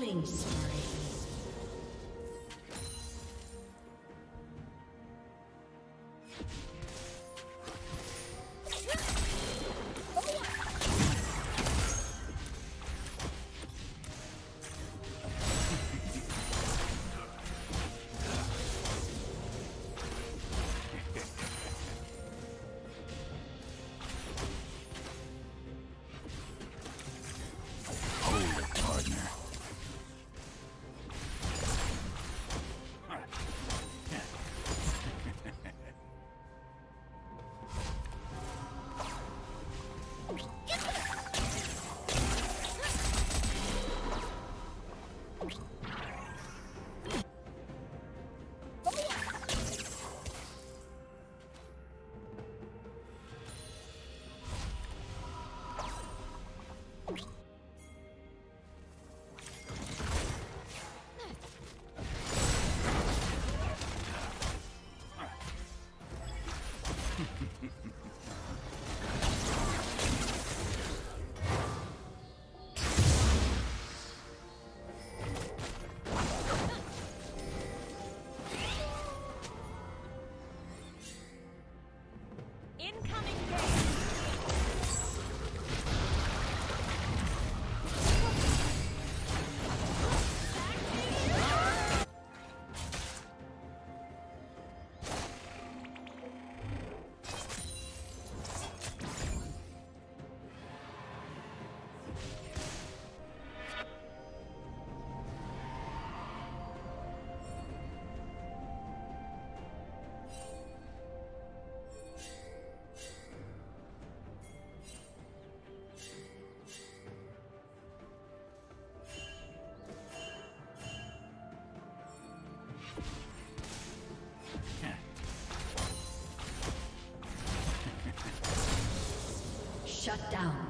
Killing spree. Shut down.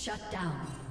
Shut down.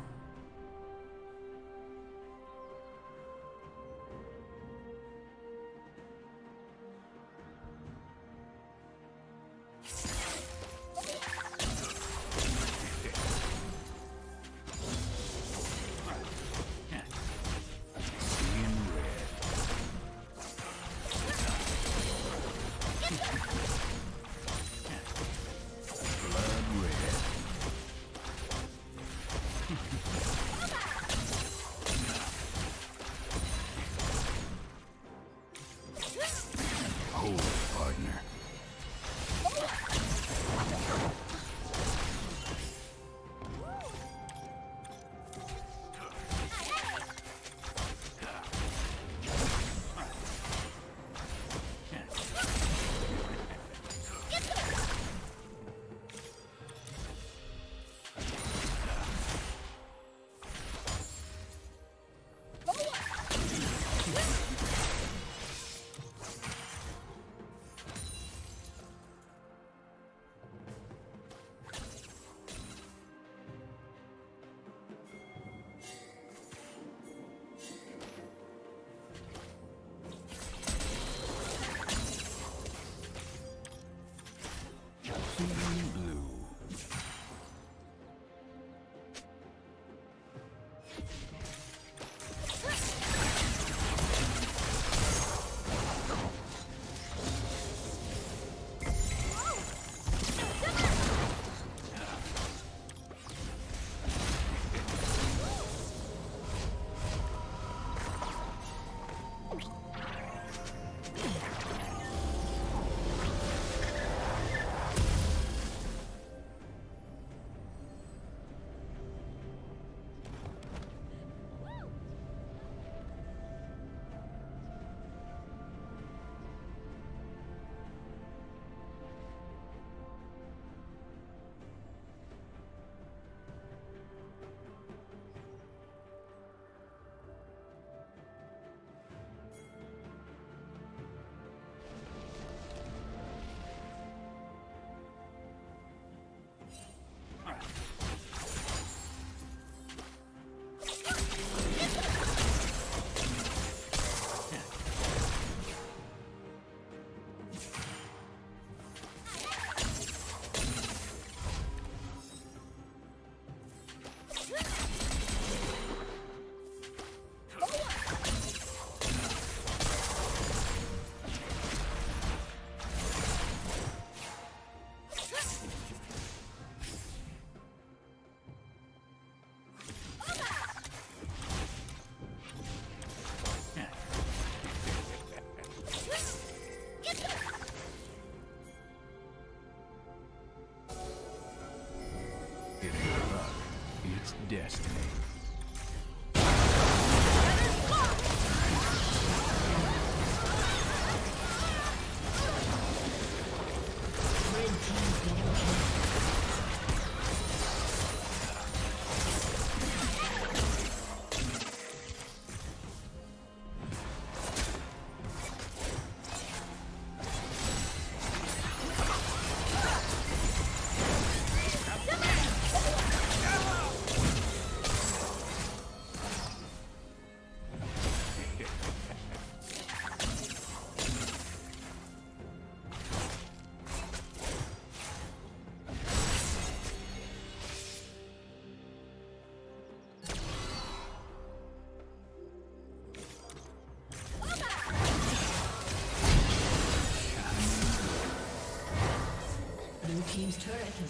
Destiny.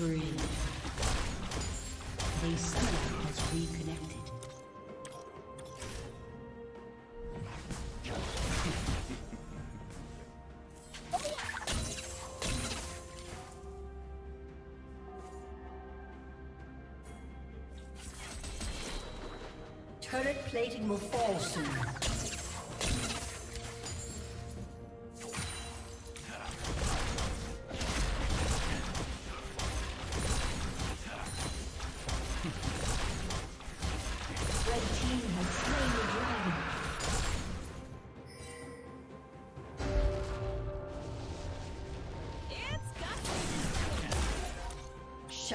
Spree. The summoner has reconnected. Turret plating will fall soon.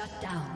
Shut down.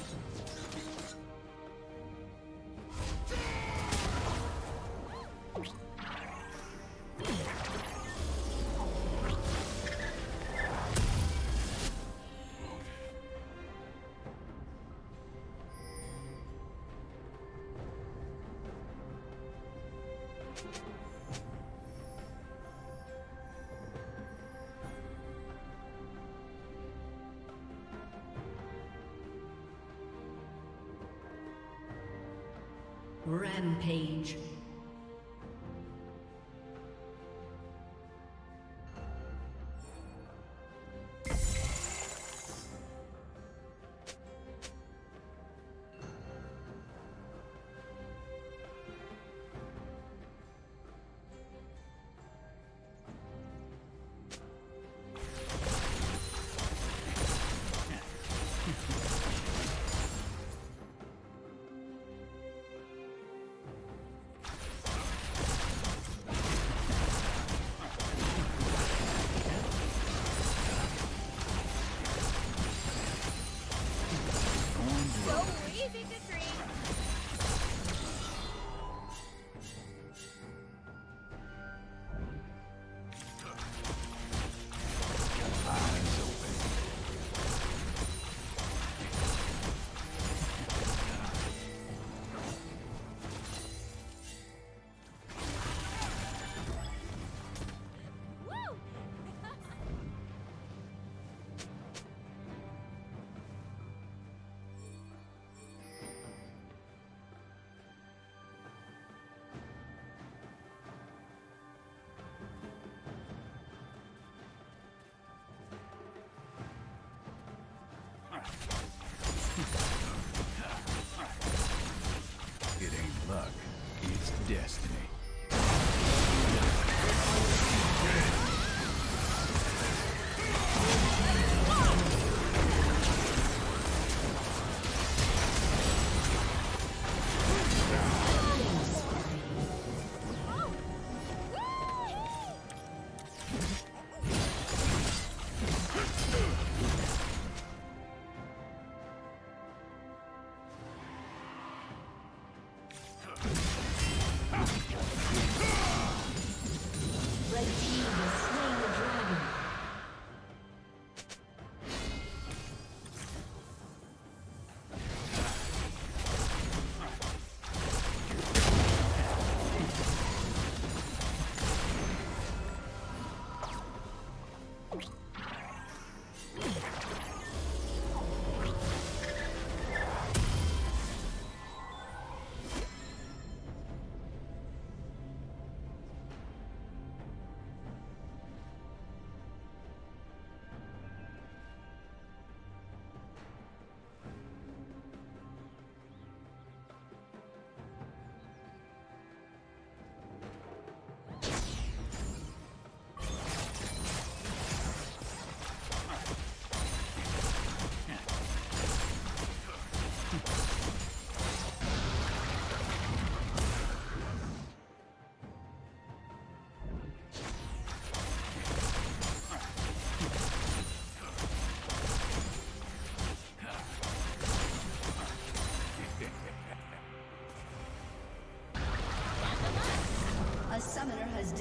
Rampage.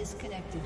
Disconnected.